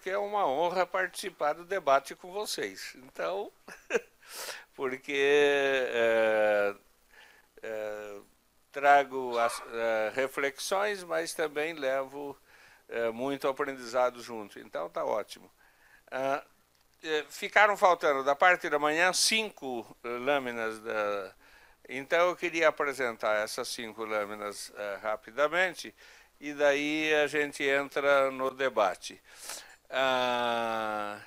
porque é uma honra participar do debate com vocês. Então, porque é, é, trago as é, reflexões, mas também levo é, muito aprendizado junto. Então, tá ótimo. Ah, é, ficaram faltando da parte da manhã cinco lâminas da. Então eu queria apresentar essas cinco lâminas é, rapidamente e daí a gente entra no debate. Ah,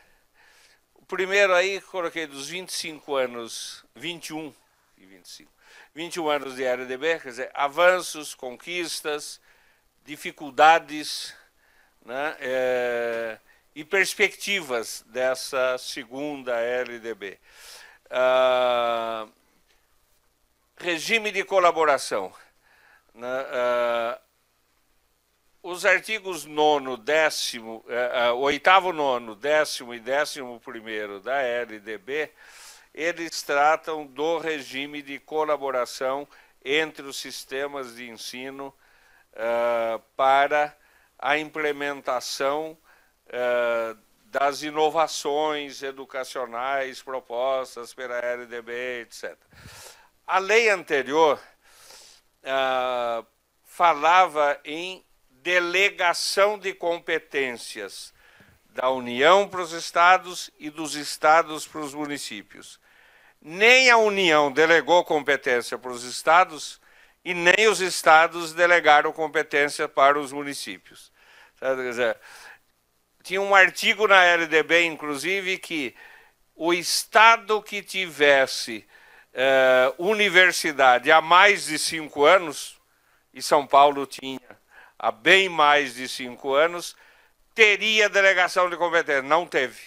o primeiro aí coloquei dos 25 anos, 21 e 25, 21 anos de RDB, quer dizer, avanços, conquistas, dificuldades né, é, e perspectivas dessa segunda LDB. Ah, regime de colaboração. Né, ah, os artigos 9, décimo, é, é, oitavo, nono, décimo e décimo primeiro da LDB, eles tratam do regime de colaboração entre os sistemas de ensino uh, para a implementação uh, das inovações educacionais propostas pela LDB, etc. A lei anterior uh, falava em delegação de competências da União para os estados e dos estados para os municípios. Nem a União delegou competência para os estados e nem os estados delegaram competência para os municípios. Dizer, tinha um artigo na LDB, inclusive, que o estado que tivesse eh, universidade há mais de cinco anos, e São Paulo tinha há bem mais de cinco anos, teria delegação de competência. Não teve.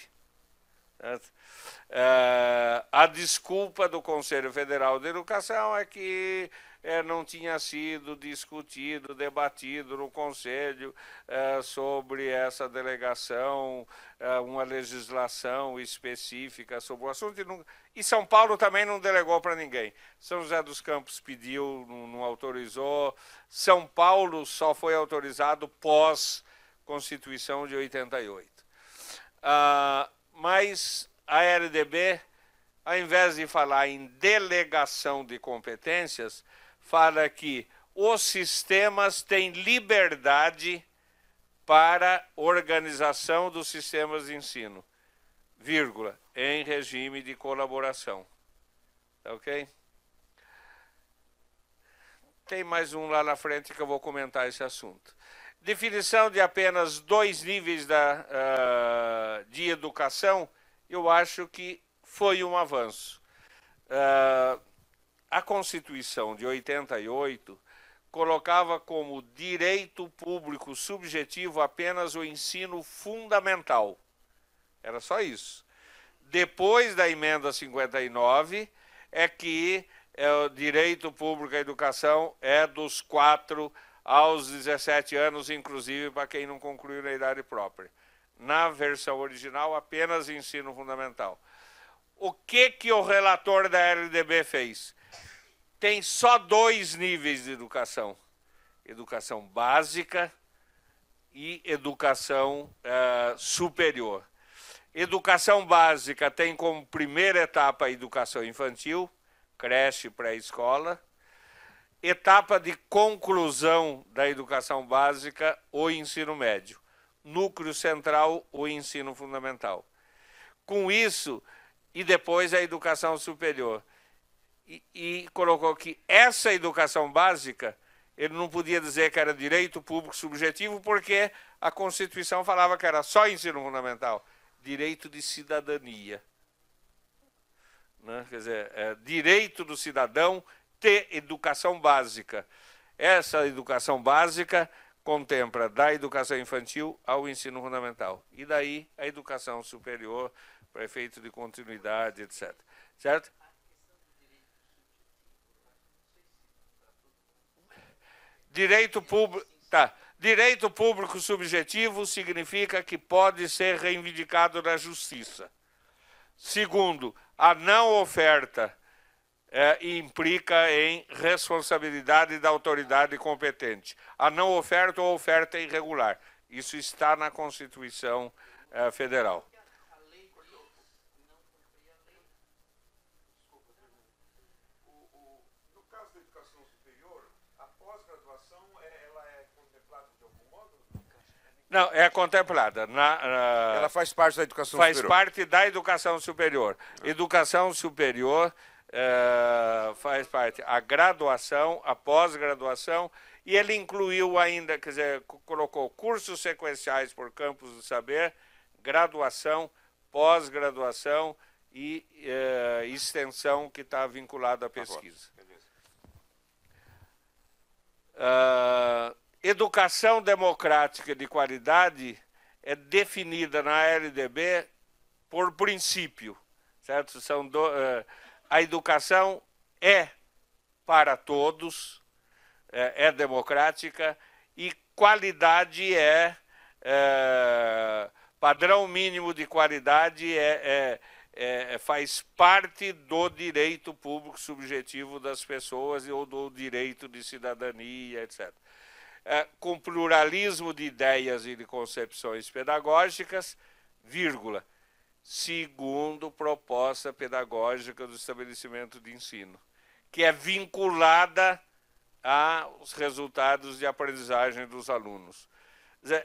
É, a desculpa do Conselho Federal de Educação é que é, não tinha sido discutido, debatido no Conselho é, sobre essa delegação, é, uma legislação específica sobre o assunto. E, não, e São Paulo também não delegou para ninguém. São José dos Campos pediu, não, não autorizou. São Paulo só foi autorizado pós Constituição de 88. Ah, mas a LDB, ao invés de falar em delegação de competências, fala que os sistemas têm liberdade para organização dos sistemas de ensino, vírgula, em regime de colaboração. Tá ok? Tem mais um lá na frente que eu vou comentar esse assunto. Definição de apenas dois níveis da, uh, de educação, eu acho que foi um avanço. Uh, a Constituição de 88 colocava como direito público subjetivo apenas o ensino fundamental. Era só isso. Depois da emenda 59, é que é, o direito público à educação é dos 4 aos 17 anos, inclusive para quem não concluiu na idade própria. Na versão original, apenas ensino fundamental. O que, que o relator da LDB fez? Tem só dois níveis de educação: educação básica e educação uh, superior. Educação básica tem como primeira etapa a educação infantil, creche, pré-escola. Etapa de conclusão da educação básica, o ensino médio. Núcleo central, o ensino fundamental. Com isso, e depois a educação superior e, e colocou que essa educação básica ele não podia dizer que era direito público subjetivo, porque a Constituição falava que era só ensino fundamental, direito de cidadania. Né? Quer dizer, é direito do cidadão ter educação básica. Essa educação básica contempla da educação infantil ao ensino fundamental. E daí a educação superior, para efeito de continuidade, etc. Certo? Direito público. Tá. Direito público subjetivo significa que pode ser reivindicado na justiça. Segundo, a não oferta é, implica em responsabilidade da autoridade competente. A não oferta ou oferta irregular. Isso está na Constituição uh, federal. Não, é contemplada. Na, na, Ela faz parte da educação faz superior. Faz parte da educação superior. Educação superior é, faz parte a graduação, a pós-graduação, e ele incluiu ainda, quer dizer, colocou cursos sequenciais por campos do saber, graduação, pós-graduação e é, extensão que está vinculada à pesquisa. Uh, educação democrática de qualidade é definida na LDB por princípio, certo? São do, uh, a educação é para todos, é, é democrática e qualidade é, é, padrão mínimo de qualidade é, é, é, faz parte do direito público subjetivo das pessoas ou do direito de cidadania, etc com pluralismo de ideias e de concepções pedagógicas, vírgula, segundo proposta pedagógica do estabelecimento de ensino, que é vinculada aos resultados de aprendizagem dos alunos.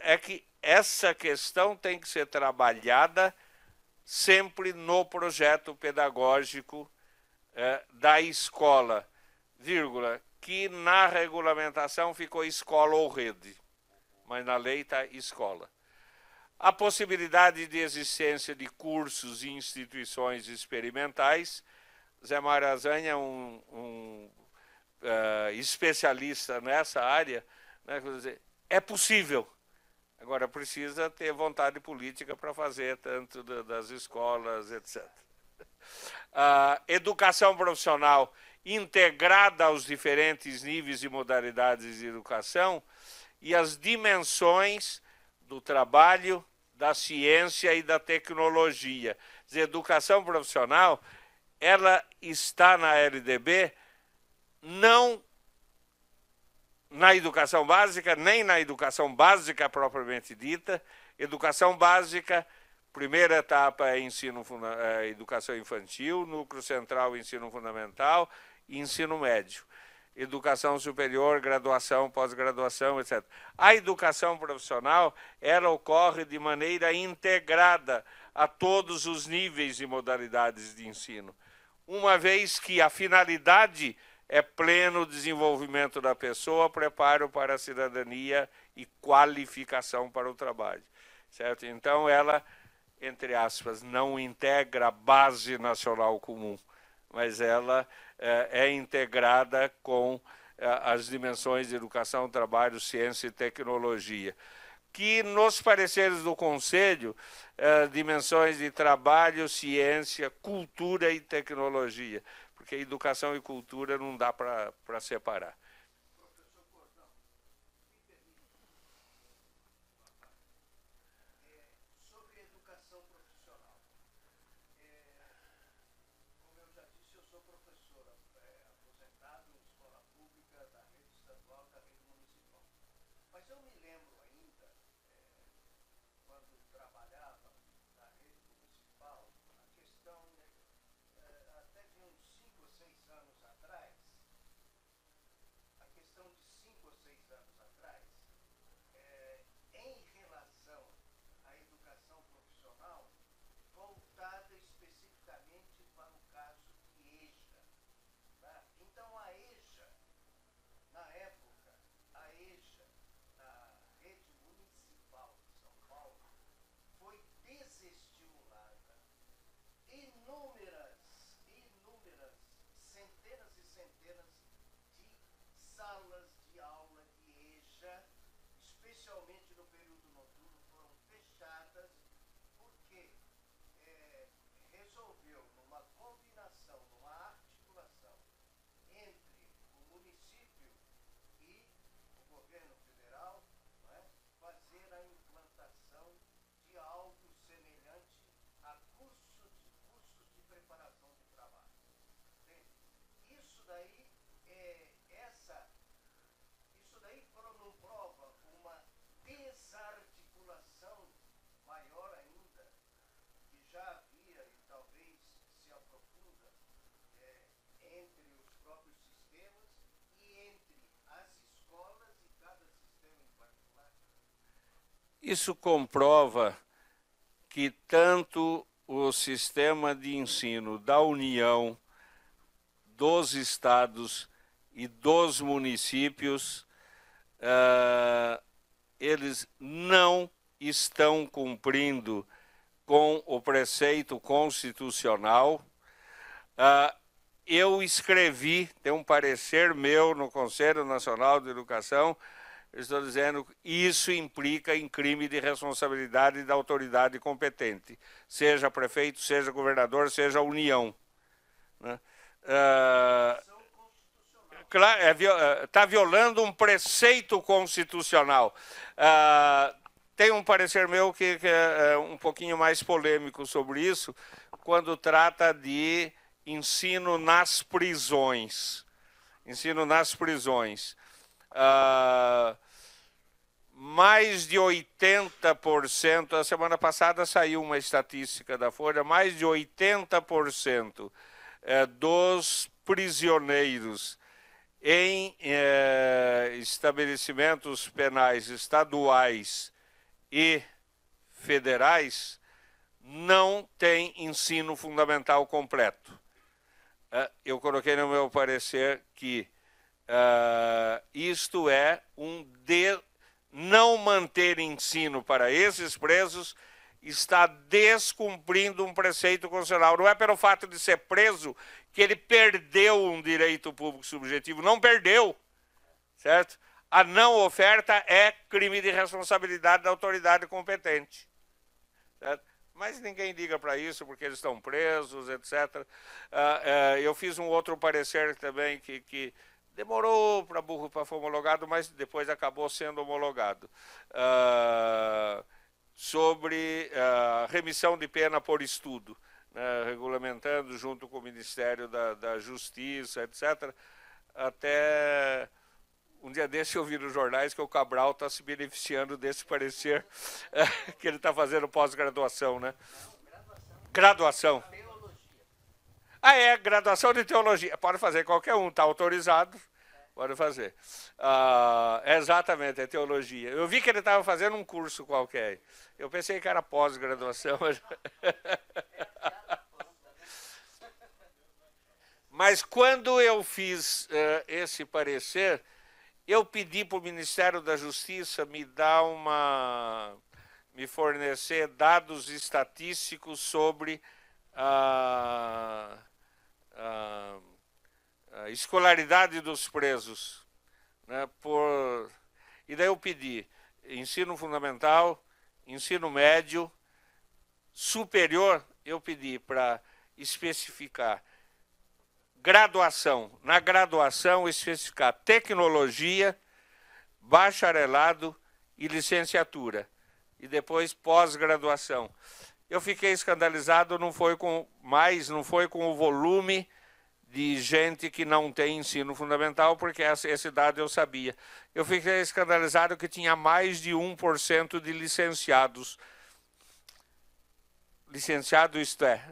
É que essa questão tem que ser trabalhada sempre no projeto pedagógico é, da escola, vírgula, que na regulamentação ficou escola ou rede, mas na lei está escola. A possibilidade de existência de cursos e instituições experimentais. Zé Marazanha é um, um uh, especialista nessa área. Né, é possível. Agora, precisa ter vontade política para fazer, tanto das escolas, etc. Uh, educação profissional integrada aos diferentes níveis e modalidades de educação e as dimensões do trabalho, da ciência e da tecnologia. A educação profissional, ela está na LDB não na educação básica, nem na educação básica propriamente dita. Educação básica, primeira etapa é ensino, é, educação infantil, núcleo central ensino fundamental, e ensino médio. Educação superior, graduação, pós-graduação, etc. A educação profissional, ela ocorre de maneira integrada a todos os níveis e modalidades de ensino. Uma vez que a finalidade é pleno desenvolvimento da pessoa, preparo para a cidadania e qualificação para o trabalho. Certo? Então, ela, entre aspas, não integra a base nacional comum, mas ela é, é integrada com é, as dimensões de educação, trabalho, ciência e tecnologia. Que nos pareceres do Conselho, é, dimensões de trabalho, ciência, cultura e tecnologia, porque educação e cultura não dá para separar. isso daí é essa, isso daí não prova uma desarticulação maior ainda, que já havia e talvez se aprofunda é, entre os próprios sistemas e entre as escolas e cada sistema em particular. Isso comprova que tanto o sistema de ensino da União dos estados e dos municípios, uh, eles não estão cumprindo com o preceito constitucional. Uh, eu escrevi, tem um parecer meu no Conselho Nacional de Educação, estou dizendo que isso implica em crime de responsabilidade da autoridade competente, seja prefeito, seja governador, seja União. Né? Está é, violando um preceito constitucional. Uh, tem um parecer meu que, que, é um pouquinho mais polêmico sobre isso, quando trata de ensino nas prisões. Ensino nas prisões. Mais de 80%, a semana passada saiu uma estatística da Folha, mais de 80% é, dos prisioneiros em é, estabelecimentos penais estaduais e federais não tem ensino fundamental completo. É, eu coloquei no meu parecer que isto é um de não manter ensino para esses presos está descumprindo um preceito constitucional. Não é pelo fato de ser preso que ele perdeu um direito público subjetivo. Não perdeu, certo? A não oferta é crime de responsabilidade da autoridade competente. Certo? Mas ninguém liga para isso porque eles estão presos, etc. Uh, uh, eu fiz um outro parecer também que, que demorou para burro para ser homologado, mas depois acabou sendo homologado. Uh, sobre a remissão de pena por estudo, né, regulamentando junto com o Ministério da, da Justiça, etc. Até um dia desse eu vi nos jornais que o Cabral está se beneficiando desse parecer que ele está fazendo pós-graduação, né? Graduação. Ah, é, graduação de teologia. Pode fazer qualquer um, está autorizado. Pode fazer. Ah, exatamente, é teologia. Eu vi que ele estava fazendo um curso qualquer. Eu pensei que era pós-graduação. Mas quando eu fiz uh, esse parecer, eu pedi para o Ministério da Justiça me dar uma. me fornecer dados estatísticos sobre a. Uh, a escolaridade dos presos. Né, por... E daí eu pedi ensino fundamental, ensino médio, superior, eu pedi para especificar graduação. Na graduação, especificar tecnologia, bacharelado e licenciatura. E depois pós-graduação. Eu fiquei escandalizado, não foi com mais, não foi com o volume de gente que não tem ensino fundamental, porque essa, essa idade eu sabia. Eu fiquei escandalizado que tinha mais de 1% de licenciados. Licenciado, isto é,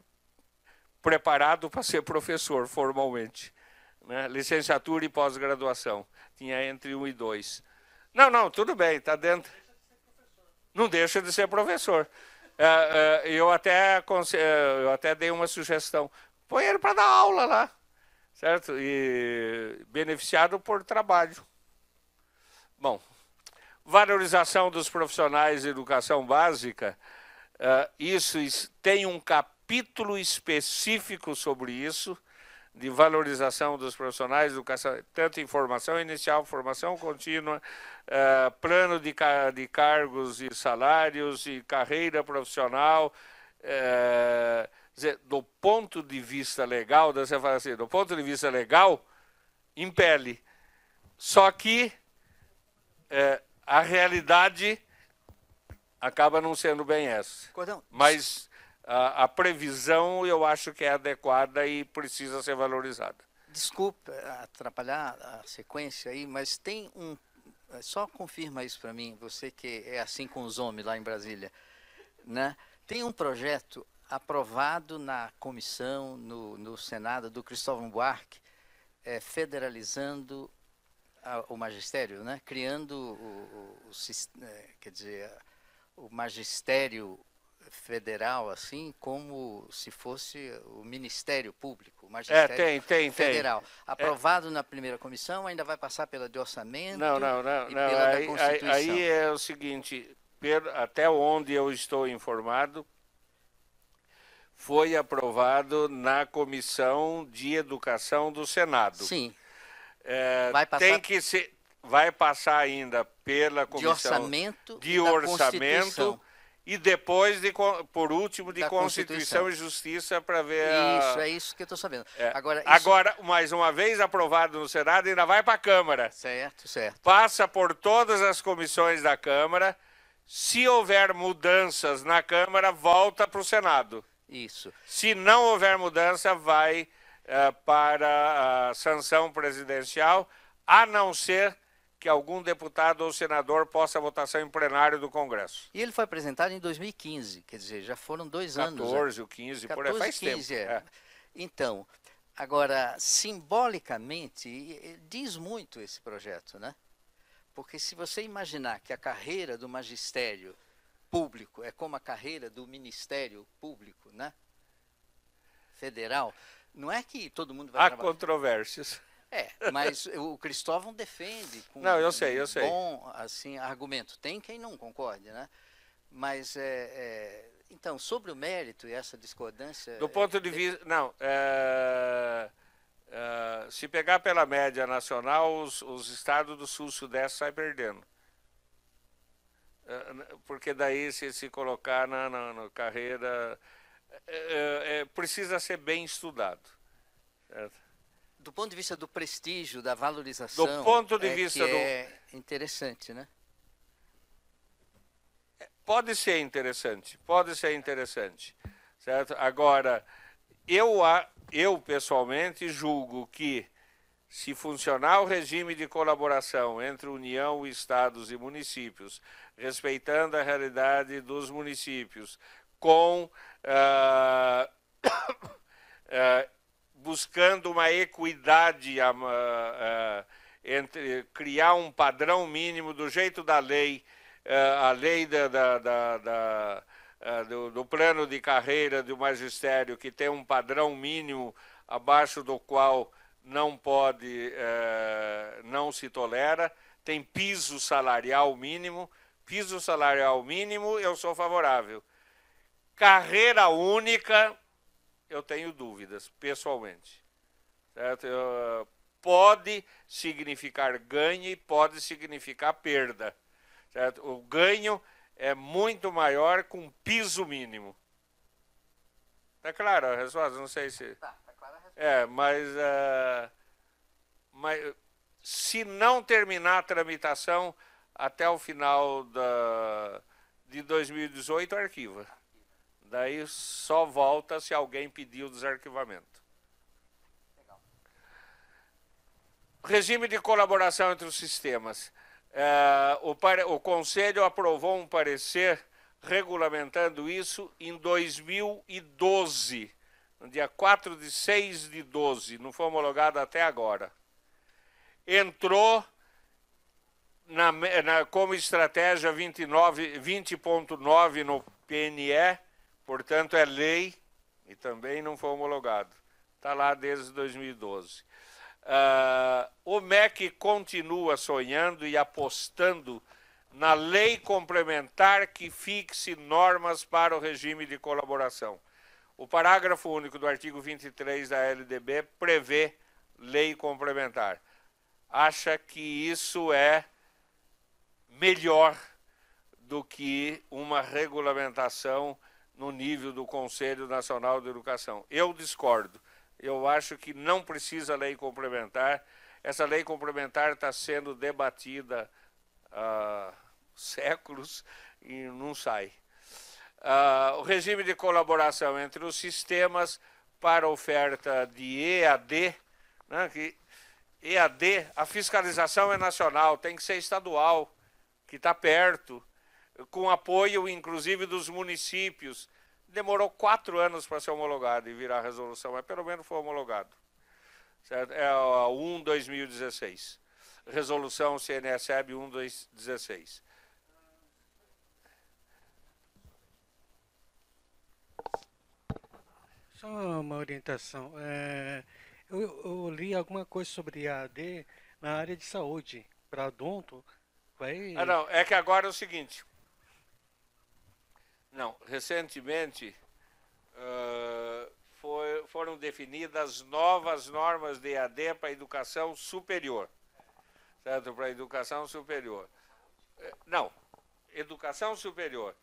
preparado para ser professor formalmente. Né? Licenciatura e pós-graduação. Tinha entre 1 e 2. Não, não, tudo bem, está dentro. Não deixa de ser professor. É, é, eu, até, é, eu até dei uma sugestão. Põe ele para dar aula lá certo? E beneficiado por trabalho. Bom, valorização dos profissionais de educação básica, uh, isso tem um capítulo específico sobre isso, de valorização dos profissionais de educação, tanto em formação inicial, formação contínua, uh, plano de, de cargos e salários e carreira profissional, uh, dizer, do ponto de vista legal, você fala assim, do ponto de vista legal, impele. Só que é, a realidade acaba não sendo bem essa. Cordão. Mas a, a, previsão eu acho que é adequada e precisa ser valorizada. Desculpa atrapalhar a sequência aí, mas tem um. Só confirma isso para mim, você que é assim com os homens lá em Brasília. Né? Tem um projeto aprovado na comissão, no, no Senado, do Cristóvão Buarque, é, federalizando a, o magistério, né? criando o, o, o, é, quer dizer, o magistério federal, assim, como se fosse o Ministério Público, o Magistério é, tem, tem, Federal. Tem. Aprovado é. na primeira comissão, ainda vai passar pela de orçamento não, não, não, não. Aí, aí, aí, é o seguinte, até onde eu estou informado, foi aprovado na Comissão de Educação do Senado. Sim. É, vai passar... Tem que ser, vai passar ainda pela Comissão de Orçamento, de orçamento e depois, de, por último, de Constituição, Constituição, e Justiça para ver. Isso, a... é isso que eu estou sabendo. É. Agora, isso... Agora, mais uma vez aprovado no Senado, ainda vai para a Câmara. Certo, certo. Passa por todas as comissões da Câmara. Se houver mudanças na Câmara, volta para o Senado. Isso. Se não houver mudança, vai uh, para a sanção presidencial, a não ser que algum deputado ou senador possa votação em plenário do Congresso. E ele foi apresentado em 2015, quer dizer, já foram dois 14, anos. 14 ou 15, 14, por aí faz 15, tempo. É. É. Então, agora, simbolicamente, diz muito esse projeto, né? Porque se você imaginar que a carreira do magistério público é como a carreira do Ministério Público, né? Federal. Não é que todo mundo vai Há trabalhar. controvérsias. É, mas o Cristóvão defende com não, eu sei, eu sei. bom assim, argumento. Tem quem não concorde, né? Mas, é, é, então, sobre o mérito e essa discordância... Do ponto de é, vista... Não, é, é, se pegar pela média nacional, os, os estados do sul sudeste saem perdendo. É, porque daí, se se colocar na, na, na carreira, é, é, é, precisa ser bem estudado. Certo? Do ponto de vista do prestígio, da valorização, do ponto de é vista do... é interessante, né? Pode ser interessante, pode ser interessante, certo? Agora, eu, eu pessoalmente julgo que se funcionar o regime de colaboração entre União, Estados e municípios, respeitando a realidade dos municípios, com uh, uh, buscando uma equidade uh, entre criar um padrão mínimo do jeito da lei, a lei da, da, da, da do, do plano de carreira do magistério, que tem um padrão mínimo abaixo do qual não pode, é, não se tolera, tem piso salarial mínimo, piso salarial mínimo eu sou favorável. Carreira única, eu tenho dúvidas, pessoalmente. Certo? Eu, pode significar ganho e pode significar perda. Certo? O ganho é muito maior com piso mínimo. Tá claro a? Não sei se. Tá. É, mas, uh, mas se não terminar a tramitação até o final da, de 2018, arquiva. Daí só volta se alguém pedir o desarquivamento. Regime de colaboração entre os sistemas. É, o, o Conselho aprovou um parecer regulamentando isso em 2012 no dia 4 de 6 de 12, não foi homologado até agora. Entrou na, na, como estratégia 20.9 no PNE, portanto é lei e também não foi homologado. Está lá desde 2012. Uh, ah, o MEC continua sonhando e apostando na lei complementar que fixe normas para o regime de colaboração. O parágrafo único do artigo 23 da LDB prevê lei complementar. Acha que isso é melhor do que uma regulamentação no nível do Conselho Nacional de Educação. Eu discordo. Eu acho que não precisa lei complementar. Essa lei complementar está sendo debatida há séculos e não sai uh, o regime de colaboração entre os sistemas para oferta de EAD, né, que EAD, a fiscalização é nacional, tem que ser estadual, que está perto, com apoio inclusive dos municípios. Demorou quatro anos para ser homologado e virar resolução, mas pelo menos foi homologado. Certo? É a 1-2016. Resolução CNSEB 1-2016. Só uma orientação. É, eu, eu, li alguma coisa sobre AD na área de saúde. Para odonto, vai... Ah, não. É que agora é o seguinte. Não, recentemente uh, foi, foram definidas novas normas de AD para a educação superior. Certo? Para a educação superior. Eh, não, educação superior.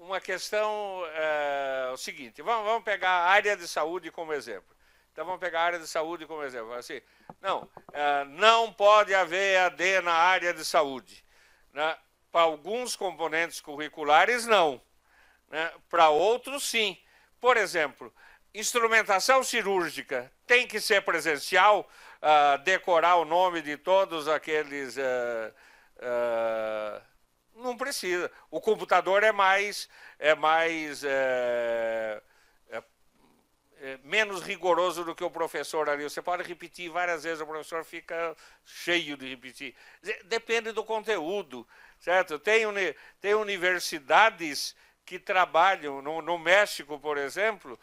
Uma questão é o seguinte, vamos, vamos pegar a área de saúde como exemplo. Então vamos pegar a área de saúde como exemplo. Assim, não, é, não pode haver AD na área de saúde. Né? Para alguns componentes curriculares, não. Né? Para outros, sim. Por exemplo, instrumentação cirúrgica tem que ser presencial, uh, decorar o nome de todos aqueles. Uh, uh, não precisa. O computador é mais. É mais é, é, é menos rigoroso do que o professor ali. Você pode repetir várias vezes, o professor fica cheio de repetir. Depende do conteúdo, certo? Tem, uni, tem universidades que trabalham, no, no México, por exemplo,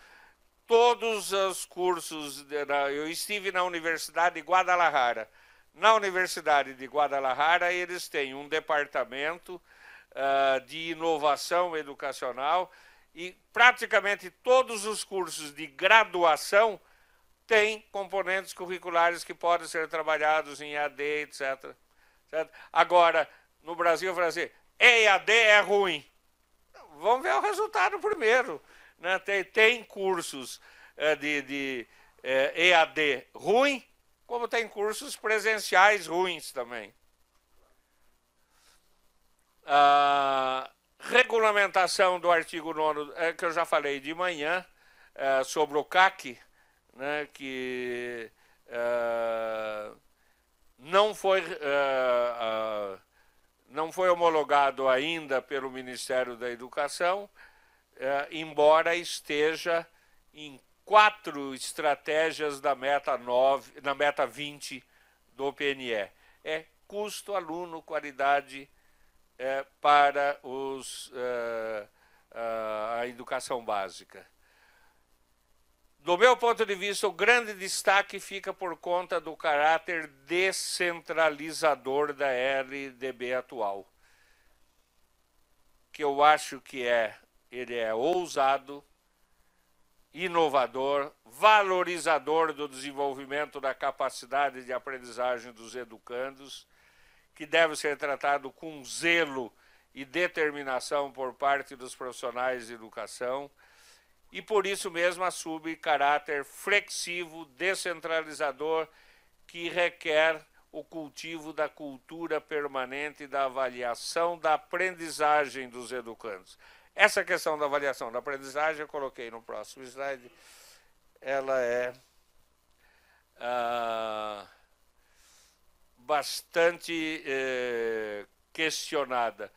todos os cursos. Eu estive na Universidade de Guadalajara. Na Universidade de Guadalajara, eles têm um departamento uh, de inovação educacional e praticamente todos os cursos de graduação têm componentes curriculares que podem ser trabalhados em AD, etc. Agora, no Brasil, Brasil, EAD é ruim. Vamos ver o resultado primeiro. Né? Tem, tem cursos uh, de, de uh, eh, EAD ruim, como tem cursos presenciais ruins também. A regulamentação do artigo 9 é, que eu já falei de manhã, é, sobre o CAC, né, que é, não foi é, não foi homologado ainda pelo Ministério da Educação, é, embora esteja em quatro estratégias da meta 9, na meta 20 do PNE. É custo, aluno, qualidade é, para os, é, a educação básica. Do meu ponto de vista, o grande destaque fica por conta do caráter descentralizador da LDB atual, que eu acho que é ele é ousado, inovador, valorizador do desenvolvimento da capacidade de aprendizagem dos educandos, que deve ser tratado com zelo e determinação por parte dos profissionais de educação, e por isso mesmo assume caráter flexivo, descentralizador, que requer o cultivo da cultura permanente da avaliação da aprendizagem dos educandos. Essa questão da avaliação da aprendizagem eu coloquei no próximo slide. Ela é ah, bastante eh, questionada.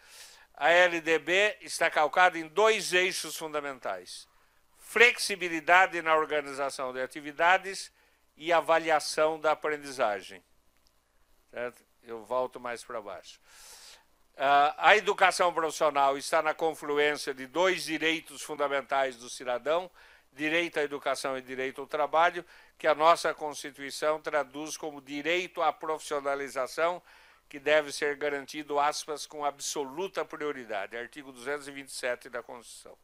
A LDB está calcada em dois eixos fundamentais: flexibilidade na organização de atividades e avaliação da aprendizagem. Certo? Eu volto mais para baixo. Uh, a educação profissional está na confluência de dois direitos fundamentais do cidadão, direito à educação e direito ao trabalho, que a nossa Constituição traduz como direito à profissionalização, que deve ser garantido, aspas, com absoluta prioridade. Artigo 227 da Constituição.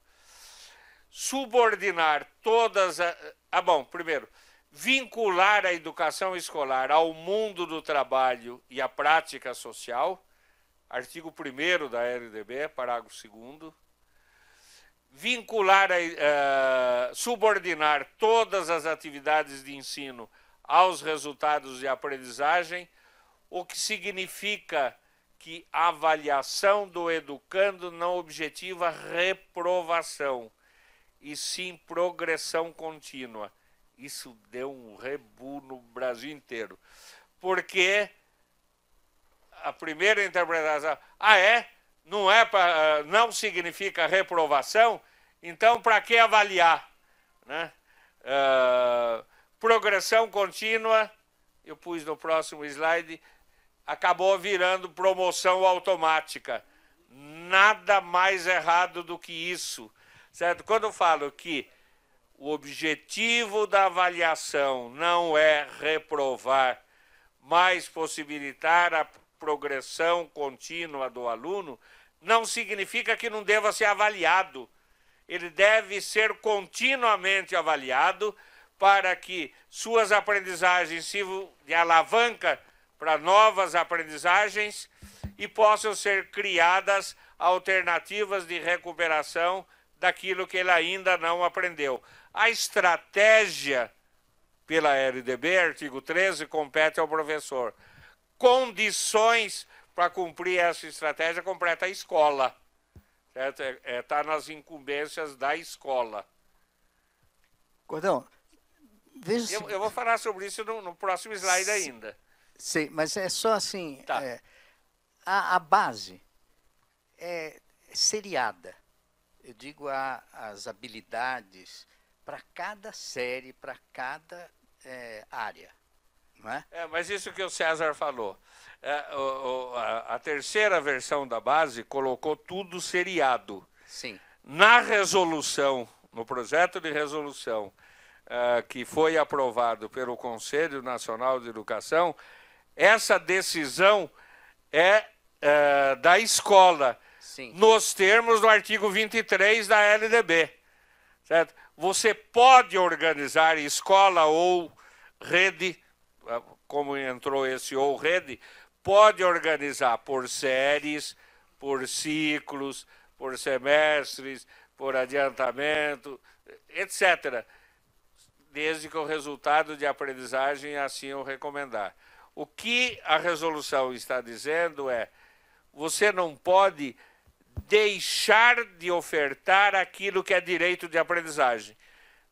Subordinar todas. A... Ah, bom, primeiro, vincular a educação escolar ao mundo do trabalho e à prática social artigo 1 da LDB, parágrafo 2 vincular, uh, subordinar todas as atividades de ensino aos resultados de aprendizagem, o que significa que a avaliação do educando não objetiva reprovação, e sim progressão contínua. Isso deu um rebu no Brasil inteiro. Porque a primeira interpretação, ah é? Não é para, não significa reprovação, então para que avaliar, né? Uh, progressão contínua, eu pus no próximo slide, acabou virando promoção automática. Nada mais errado do que isso, certo? Quando eu falo que o objetivo da avaliação não é reprovar, mas possibilitar a progressão contínua do aluno, não significa que não deva ser avaliado. Ele deve ser continuamente avaliado para que suas aprendizagens sirvam de alavanca para novas aprendizagens e possam ser criadas alternativas de recuperação daquilo que ele ainda não aprendeu. A estratégia pela LDB, artigo 13, compete ao professor. Condições para cumprir essa estratégia completa a escola. Está é, é, tá nas incumbências da escola. Gordão, veja eu, eu, vou falar sobre isso no, no próximo slide ainda. Sim, mas é só assim, tá. é, a, a, base é seriada. Eu digo a, as habilidades para cada série, para cada é, área. Não é? é? mas isso que o César falou. É, o, o, a, a, terceira versão da base colocou tudo seriado. Sim. Na resolução, no projeto de resolução é, que foi aprovado pelo Conselho Nacional de Educação, essa decisão é, é da escola, Sim. nos termos do artigo 23 da LDB. Certo? Você pode organizar escola ou rede, como entrou esse ou rede, pode organizar por séries, por ciclos, por semestres, por adiantamento, etc. Desde que o resultado de aprendizagem assim o recomendar. O que a resolução está dizendo é: você não pode deixar de ofertar aquilo que é direito de aprendizagem.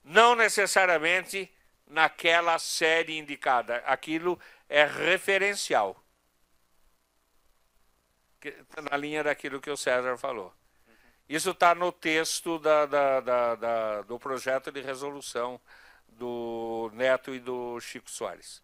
Não necessariamente naquela série indicada. Aquilo é referencial. Na linha daquilo que o César falou. Isso está no texto da, da, da, do projeto de resolução do Neto e do Chico Soares.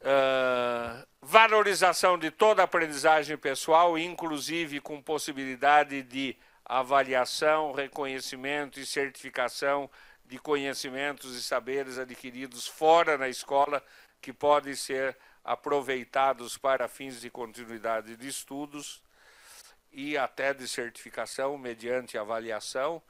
Uh, valorização de toda a aprendizagem pessoal, inclusive com possibilidade de avaliação, reconhecimento e certificação de conhecimentos e saberes adquiridos fora na escola, que podem ser aproveitados para fins de continuidade de estudos e até de certificação mediante avaliação.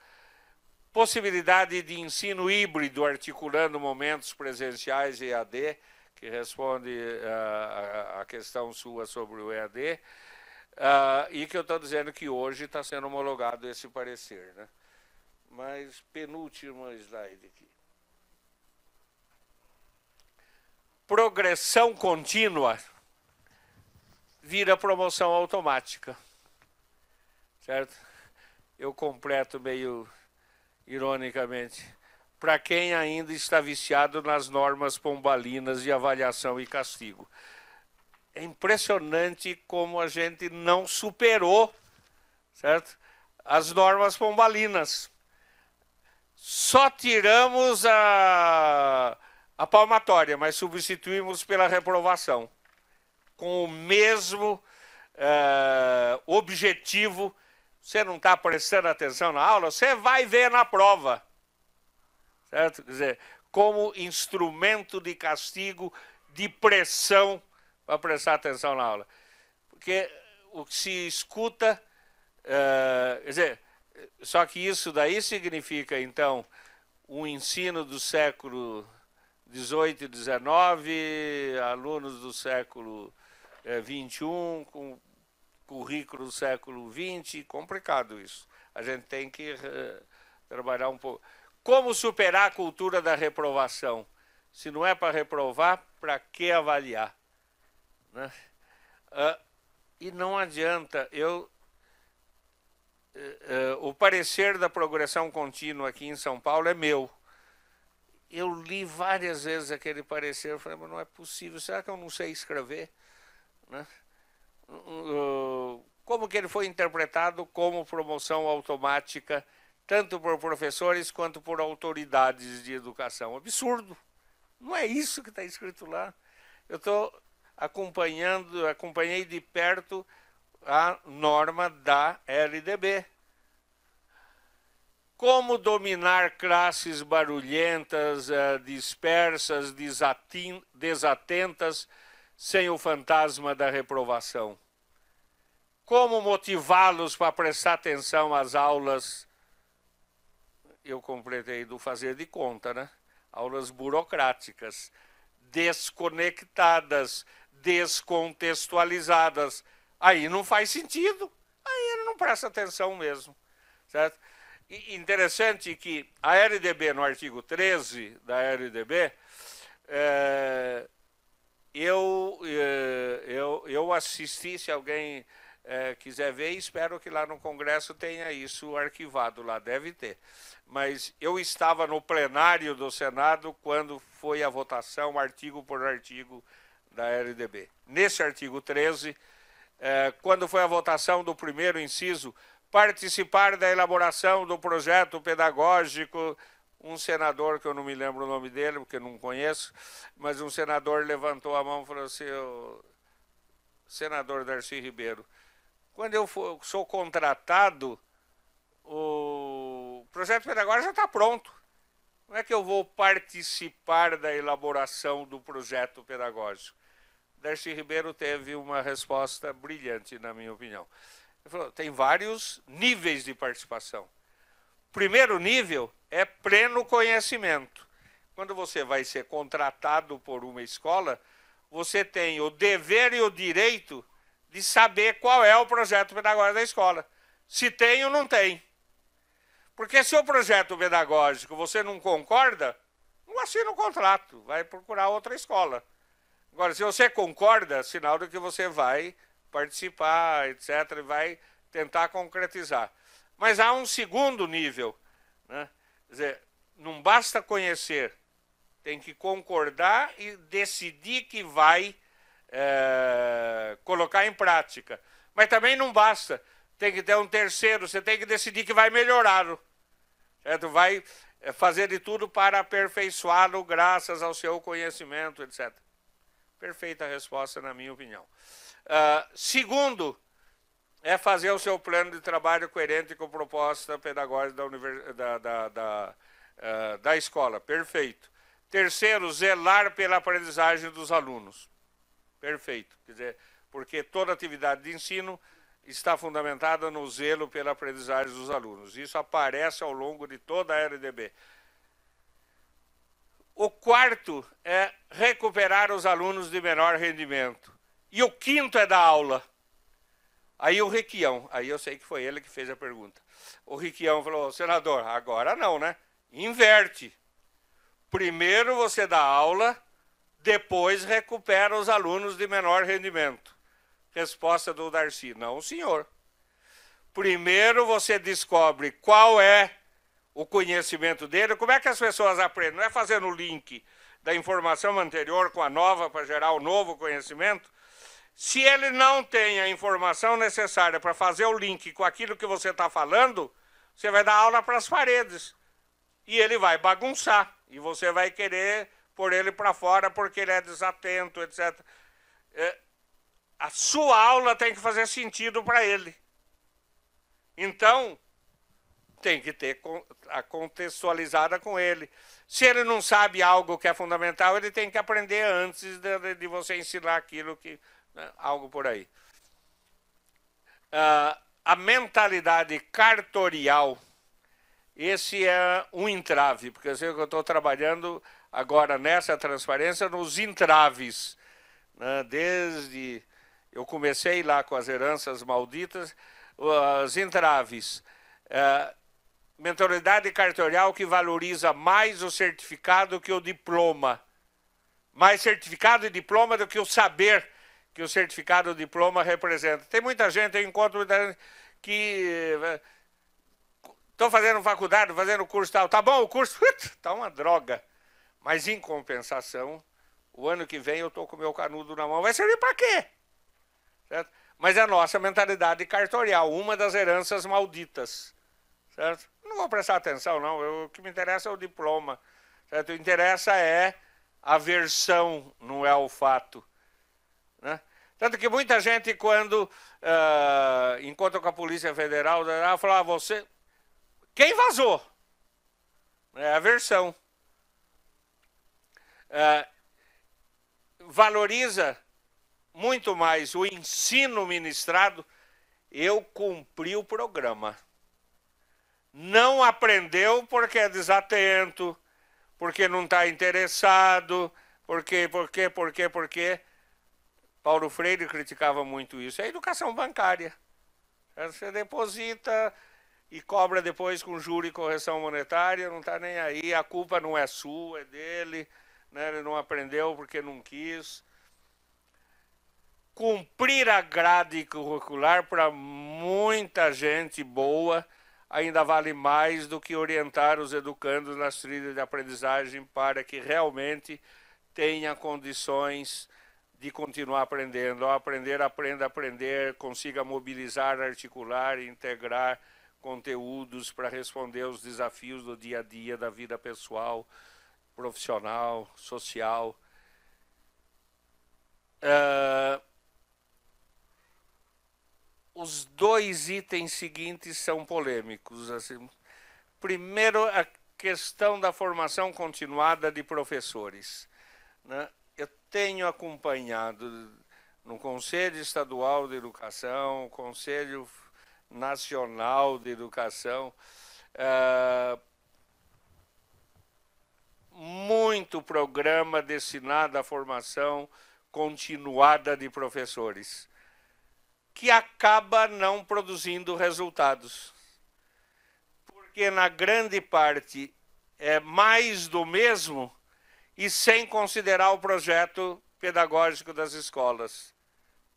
Possibilidade de ensino híbrido, articulando momentos presenciais e AD, que responde uh, a questão sua sobre o EAD, uh, e que eu estou dizendo que hoje está sendo homologado esse parecer. Né? Mas, penúltimo slide aqui. Progressão contínua vira promoção automática. Certo? Eu completo meio ironicamente para quem ainda está viciado nas normas pombalinas de avaliação e castigo. É impressionante como a gente não superou, certo? As normas pombalinas. Só tiramos a, a palmatória, mas substituímos pela reprovação. Com o mesmo uh, objetivo. Você não está prestando atenção na aula? Você vai ver na prova certo? Quer dizer, como instrumento de castigo, de pressão para prestar atenção na aula. Porque o que se escuta, uh, quer dizer, só que isso daí significa, então, um ensino do século XVIII e XIX, alunos do século XXI, eh, com currículo do século XX, complicado isso. A gente tem que uh, trabalhar um pouco. Como superar a cultura da reprovação? Se não é para reprovar, para que avaliar? Né? Uh, e não adianta, eu uh, uh, o parecer da progressão contínua aqui em São Paulo é meu. Eu li várias vezes aquele parecer, falei, mas não é possível, será que eu não sei escrever? Né? como que ele foi interpretado como promoção automática tanto por professores quanto por autoridades de educação. Absurdo. Não é isso que está escrito lá. Eu estou acompanhando, acompanhei de perto a norma da LDB. como dominar classes barulhentas, uh, dispersas, desatentas, sem o fantasma da reprovação? Como motivá-los para prestar atenção às aulas? Eu completei do fazer de conta, né? Aulas burocráticas, desconectadas, descontextualizadas. Aí não faz sentido. Aí ele não presta atenção mesmo. Certo? E interessante que a LDB, no artigo 13 da LDB, é, eu, é, eu, eu assisti, se alguém é, quiser ver, espero que lá no Congresso tenha isso arquivado lá, deve ter. Mas eu estava no plenário do Senado quando foi a votação, artigo por artigo, da LDB. Nesse artigo 13, é, quando foi a votação do primeiro inciso, participar da elaboração do projeto pedagógico, um senador, que eu não me lembro o nome dele, porque não conheço, mas um senador levantou a mão e falou assim, senador Darcy Ribeiro, quando eu for, sou contratado, o projeto pedagógico já está pronto. Como é que eu vou participar da elaboração do projeto pedagógico? Darcy Ribeiro teve uma resposta brilhante, na minha opinião. Ele falou: tem vários níveis de participação. Primeiro nível é pleno conhecimento. Quando você vai ser contratado por uma escola, você tem o dever e o direito de saber qual é o projeto pedagógico da escola. Se tem ou não tem. Porque se o projeto pedagógico você não concorda, não assina o contrato, vai procurar outra escola. Agora, se você concorda, sinal de que você vai participar, etc., e vai tentar concretizar. Mas há um segundo nível. Né? Quer dizer, não basta conhecer, tem que concordar e decidir que vai é, colocar em prática. Mas também não basta, tem que ter um terceiro, você tem que decidir que vai melhorá-lo. Certo? Vai é, fazer de tudo para aperfeiçoá-lo graças ao seu conhecimento, etc. Perfeita resposta, na minha opinião. Uh, segundo, é fazer o seu plano de trabalho coerente com a proposta pedagógica da, univers... da, da, da, uh, da escola. Perfeito. Terceiro, zelar pela aprendizagem dos alunos. Perfeito. Quer dizer, porque toda atividade de ensino está fundamentada no zelo pela aprendizagem dos alunos. Isso aparece ao longo de toda a LDB. O quarto é recuperar os alunos de menor rendimento. E o quinto é dar aula. Aí o Riquião, aí eu sei que foi ele que fez a pergunta. O Riquião falou, senador, agora não, né? Inverte. Primeiro você dá aula, depois recupera os alunos de menor rendimento. Resposta do Darcy, não, senhor. Primeiro você descobre qual é o conhecimento dele. Como é que as pessoas aprendem? Não é fazendo o link da informação anterior com a nova para gerar o novo conhecimento. Se ele não tem a informação necessária para fazer o link com aquilo que você está falando, você vai dar aula para as paredes. E ele vai bagunçar. E você vai querer pôr ele para fora porque ele é desatento, etc. É, a sua aula tem que fazer sentido para ele. Então, tem que ter a contextualizada com ele. Se ele não sabe algo que é fundamental, ele tem que aprender antes de, de você ensinar aquilo que. Né, algo por aí. Uh, a mentalidade cartorial, esse é um entrave, porque eu sei que eu estou trabalhando agora nessa transparência nos entraves. Né, desde. Eu comecei lá com as heranças malditas, as entraves. Uh, mentalidade cartorial que valoriza mais o certificado que o diploma. Mais certificado e diploma do que o saber que o certificado e diploma representa. Tem muita gente, eu encontro muita gente que estou eh, fazendo faculdade, fazendo curso tal. Tá bom, o curso está uma droga. Mas em compensação, o ano que vem eu estou com o meu canudo na mão. Vai servir para quê? Certo? Mas é a nossa mentalidade cartorial, uma das heranças malditas. Certo? Não vou prestar atenção, não. Eu, o que me interessa é o diploma. Certo? O que interessa é a versão, não é o fato. Né? Tanto que muita gente, quando uh, encontra com a Polícia Federal, fala, ah, você. Quem vazou? É aversão. É, valoriza muito mais o ensino ministrado. Eu cumpri o programa. Não aprendeu porque é desatento, porque não está interessado, porque, porque, porque, porque. Paulo Freire criticava muito isso. É a educação bancária. Você deposita e cobra depois com juro e correção monetária, não está nem aí, a culpa não é sua, é dele, né? ele não aprendeu porque não quis. Cumprir a grade curricular para muita gente boa ainda vale mais do que orientar os educandos nas trilhas de aprendizagem para que realmente tenha condições de continuar aprendendo. Ao aprender, aprenda a aprender, consiga mobilizar, articular, integrar conteúdos para responder aos desafios do dia a dia da vida pessoal, profissional, social. Uh, os dois itens seguintes são polêmicos. Assim. Primeiro, a questão da formação continuada de professores. Né? Eu tenho acompanhado no Conselho Estadual de Educação, Conselho Nacional de Educação, uh, muito programa destinado à formação continuada de professores que acaba não produzindo resultados. Porque na grande parte é mais do mesmo e sem considerar o projeto pedagógico das escolas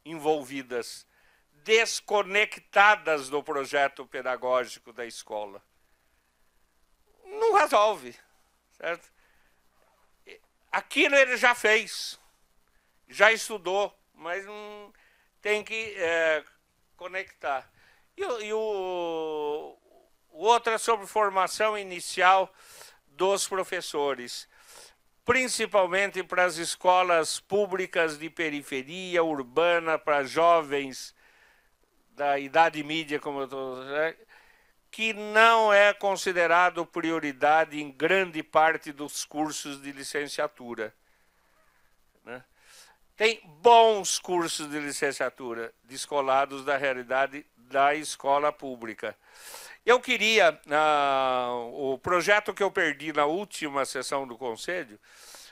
envolvidas, desconectadas do projeto pedagógico da escola. Não resolve, certo? Aquilo ele já fez, já estudou, mas não tem que é, conectar. E, e o, o outro é sobre formação inicial dos professores, principalmente para as escolas públicas de periferia urbana, para jovens da idade mídia, como eu estou né, que não é considerado prioridade em grande parte dos cursos de licenciatura. Tem bons cursos de licenciatura descolados da realidade da escola pública. Eu queria, uh, o projeto que eu perdi na última sessão do Conselho,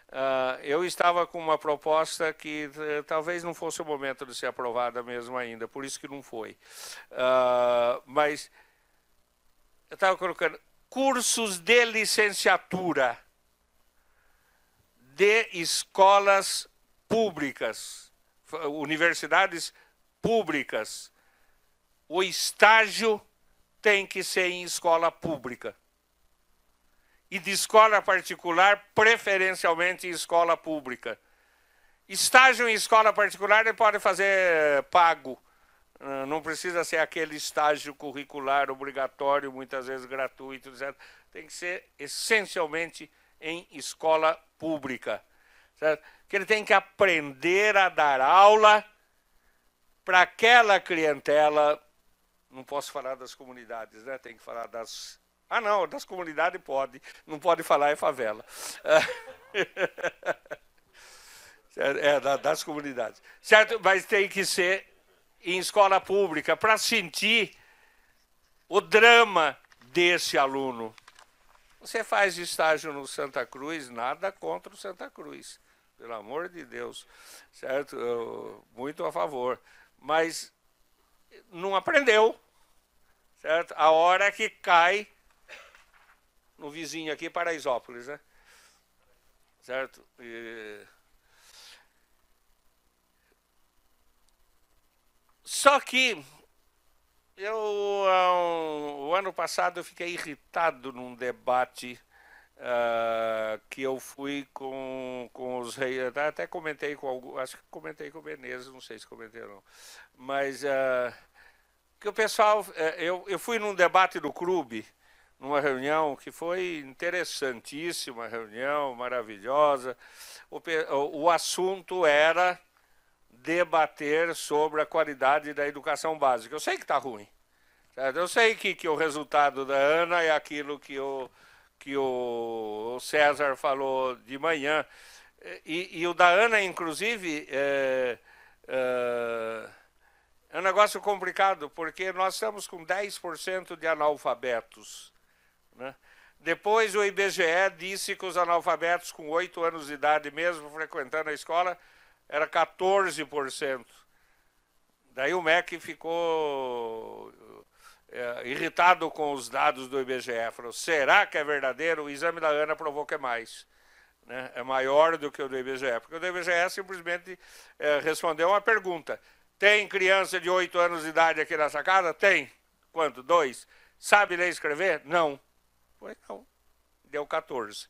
uh, eu estava com uma proposta que uh, talvez não fosse o momento de ser aprovada mesmo ainda, por isso que não foi. Ah, mas eu estava colocando cursos de licenciatura de escolas públicas, universidades públicas, o estágio tem que ser em escola pública. E de escola particular, preferencialmente em escola pública. Estágio em escola particular ele pode fazer pago. Ah, não precisa ser aquele estágio curricular obrigatório, muitas vezes gratuito, etc. Tem que ser essencialmente em escola pública. Certo? Que ele tem que aprender a dar aula para aquela clientela. Não posso falar das comunidades, né? Tem que falar das. Ah, não, das comunidades pode. Não pode falar é favela. É, das comunidades. Certo? Mas tem que ser em escola pública para sentir o drama desse aluno. Você faz estágio no Santa Cruz, nada contra o Santa Cruz pelo amor de Deus, certo? Eu, muito a favor. Mas não aprendeu, certo? A hora que cai no vizinho aqui, Paraisópolis, né? Certo? E... Só que eu, um, o ano passado, eu fiquei irritado num debate Uh, que eu fui com, com os reis, até comentei com algum, acho que comentei com o Menezes, não sei se comentei ou não, mas uh, que o pessoal, uh, eu, eu fui num debate do clube, numa reunião que foi interessantíssima, reunião maravilhosa, o, o assunto era debater sobre a qualidade da educação básica. Eu sei que está ruim, certo? eu sei que, que o resultado da Ana é aquilo que eu que o César falou de manhã. E, e o da Ana, inclusive, é, é, é um negócio complicado, porque nós estamos com 10% de analfabetos. Né? Depois o IBGE disse que os analfabetos com 8 anos de idade, mesmo frequentando a escola, era 14%. Daí o MEC ficou é, irritado com os dados do IBGE. Falou, será que é verdadeiro? O exame da ANA provou que é mais. Né? É maior do que o do IBGE. Porque o do IBGE simplesmente é, respondeu uma pergunta. Tem criança de 8 anos de idade aqui nessa casa? Tem. Quanto? Dois. Sabe ler e escrever? Não. Foi não. Deu 14.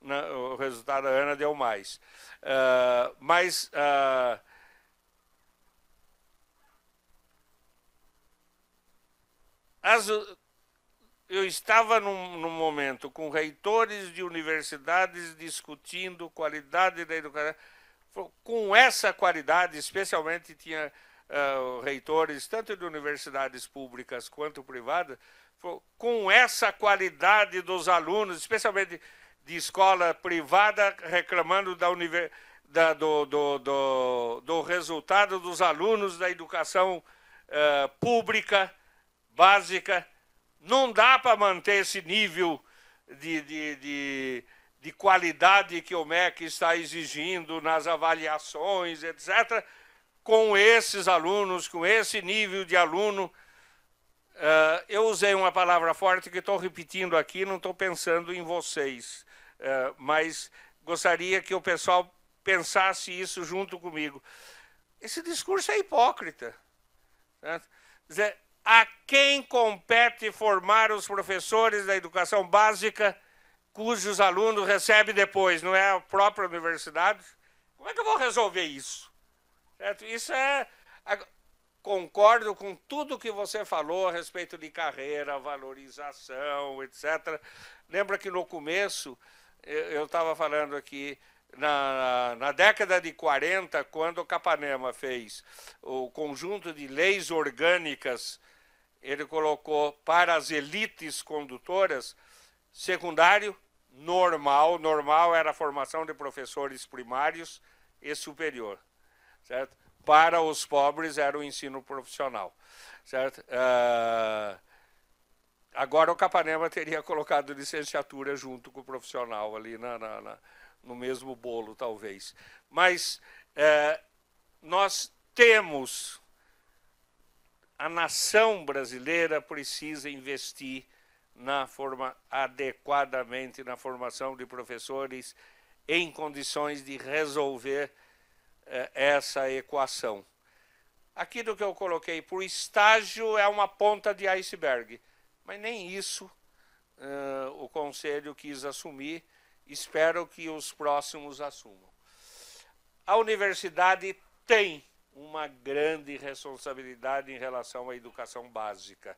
O resultado da Ana deu mais. Uh, mas uh, as, eu estava num, num, momento com reitores de universidades discutindo qualidade da educação. Com essa qualidade, especialmente tinha uh, reitores tanto de universidades públicas quanto privadas, com essa qualidade dos alunos, especialmente de escola privada, reclamando da da, do, do, do, do, resultado dos alunos da educação uh, pública, básica. Não dá para manter esse nível de, de, de, de qualidade que o MEC está exigindo nas avaliações, etc., com esses alunos, com esse nível de aluno. Uh, eu usei uma palavra forte que estou repetindo aqui, não estou pensando em vocês, uh, mas gostaria que o pessoal pensasse isso junto comigo. Esse discurso é hipócrita. Certo? Dizer, a quem compete formar os professores da educação básica cujos alunos recebem depois? Não é a própria universidade? Como é que eu vou resolver isso? Certo? Isso é. Concordo com tudo que você falou a respeito de carreira, valorização, etc. Lembra que no começo eu estava falando aqui, na, na, década de 40, quando o Capanema fez o conjunto de leis orgânicas, ele colocou para as elites condutoras secundário, normal, normal era a formação de professores primários e superior certo? Para os pobres era o ensino profissional, certo? Uh, agora o Capanema teria colocado licenciatura junto com o profissional ali na, na, na no mesmo bolo, talvez. Mas uh, nós temos a nação brasileira precisa investir na forma adequadamente na formação de professores em condições de resolver é, essa equação. Aquilo que eu coloquei por estágio é uma ponta de iceberg, mas nem isso uh, o Conselho quis assumir. Espero que os próximos assumam. A universidade tem uma grande responsabilidade em relação à educação básica,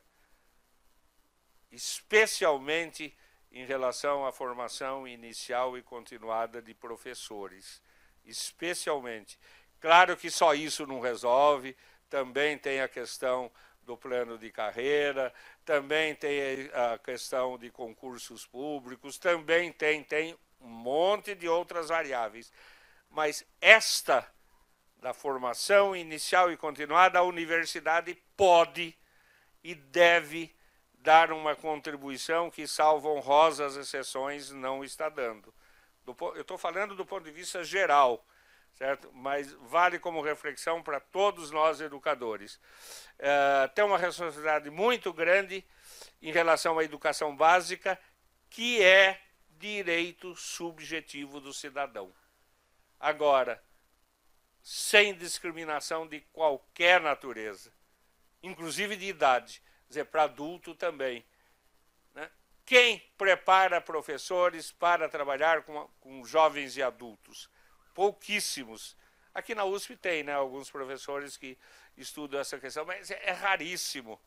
especialmente em relação à formação inicial e continuada de professores. Especialmente. Claro que só isso não resolve, também tem a questão do plano de carreira, também tem a questão de concursos públicos, também tem, tem um monte de outras variáveis. Mas esta da formação inicial e continuada, a universidade pode e deve dar uma contribuição que, salvo honrosas exceções, não está dando. eu estou falando do ponto de vista geral certo? Mas vale como reflexão para todos nós educadores. É, tem uma responsabilidade muito grande em relação à educação básica, que é direito subjetivo do cidadão. Agora, sem discriminação de qualquer natureza, inclusive de idade, quer dizer, para adulto também. Né? Quem prepara professores para trabalhar com, com jovens e adultos? pouquíssimos. Aqui na USP tem, né, alguns professores que estudam essa questão, mas é, é raríssimo.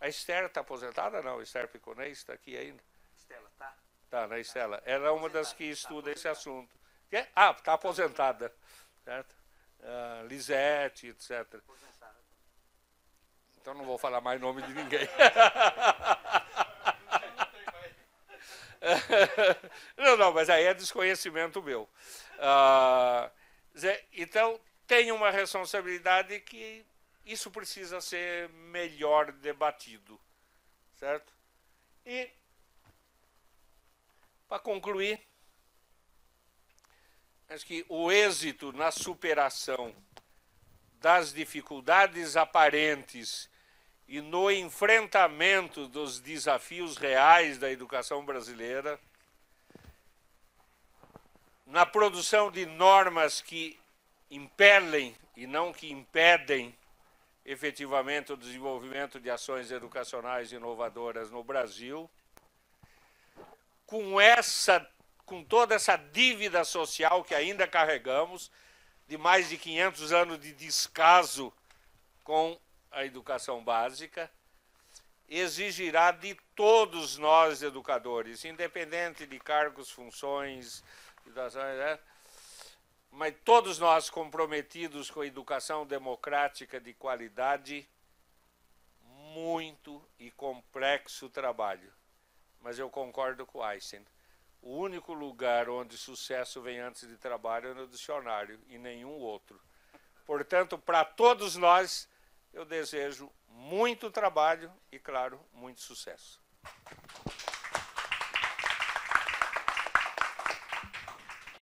A Esther está aposentada? Não, a Esther Piconês está aqui ainda. Estela, tá? Tá, né, Estela? Ela é uma das que estuda esse assunto. Ah, está aposentada. Certo? Uh, Lisete, etc. Então não vou falar mais nome de ninguém. não, não, mas aí é desconhecimento meu. Uh, então, tem uma responsabilidade que isso precisa ser melhor debatido, certo? E, para concluir, acho que o êxito na superação das dificuldades aparentes e no enfrentamento dos desafios reais da educação brasileira, na produção de normas que impelem e não que impedem efetivamente o desenvolvimento de ações educacionais inovadoras no Brasil, com essa com toda essa dívida social que ainda carregamos, de mais de 500 anos de descaso com a educação básica, exigirá de todos nós educadores, independente de cargos, funções, né? mas todos nós comprometidos com a educação democrática de qualidade, muito e complexo trabalho. Mas eu concordo com Einstein. O único lugar onde sucesso vem antes de trabalho é no dicionário e nenhum outro. Portanto, para todos nós, eu desejo muito trabalho e, claro, muito sucesso.